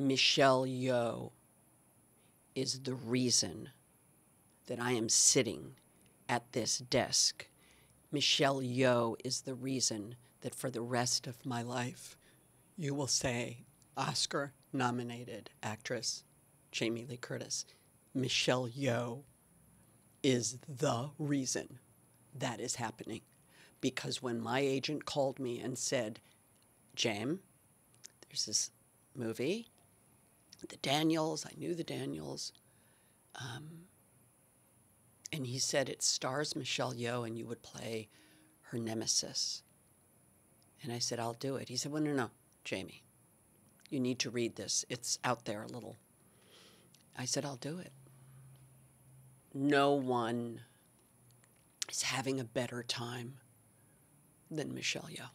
Michelle Yeoh is the reason that I am sitting at this desk. Michelle Yeoh is the reason that for the rest of my life, you will say Oscar nominated actress Jamie Lee Curtis. Michelle Yeoh is the reason that is happening. Because when my agent called me and said, Jam, there's this movie, the Daniels, I knew the Daniels. Um, and he said it stars Michelle Yeoh and you would play her nemesis. And I said, I'll do it. He said, Well, no, no, Jamie, you need to read this. It's out there a little. I said, I'll do it. No one is having a better time than Michelle Yeoh.